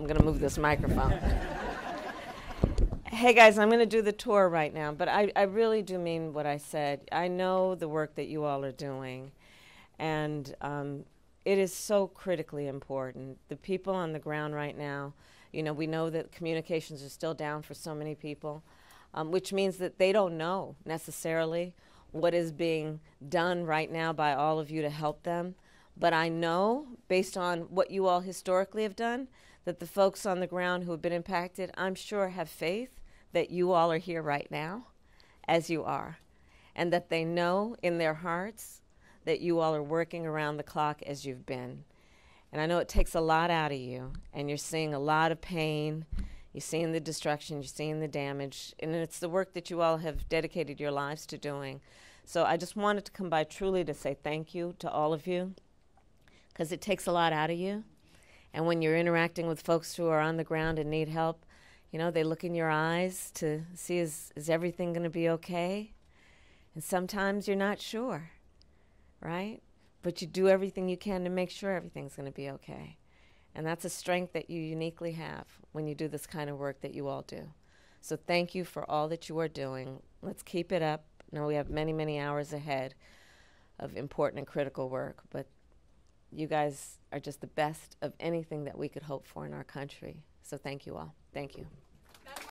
I'm going to move this microphone. hey guys, I'm going to do the tour right now, but I, I really do mean what I said. I know the work that you all are doing, and um, it is so critically important. The people on the ground right now, you know, we know that communications are still down for so many people, um, which means that they don't know necessarily what is being done right now by all of you to help them. But I know, based on what you all historically have done, that the folks on the ground who have been impacted, I'm sure, have faith that you all are here right now as you are, and that they know in their hearts that you all are working around the clock as you've been. And I know it takes a lot out of you, and you're seeing a lot of pain. You're seeing the destruction, you're seeing the damage, and it's the work that you all have dedicated your lives to doing. So I just wanted to come by truly to say thank you to all of you, because it takes a lot out of you. And when you're interacting with folks who are on the ground and need help, you know, they look in your eyes to see is, is everything going to be okay? And sometimes you're not sure, right? But you do everything you can to make sure everything's going to be okay. And that's a strength that you uniquely have when you do this kind of work that you all do. So thank you for all that you are doing. Let's keep it up. Now we have many, many hours ahead of important and critical work, but you guys are just the best of anything that we could hope for in our country. So thank you all. Thank you.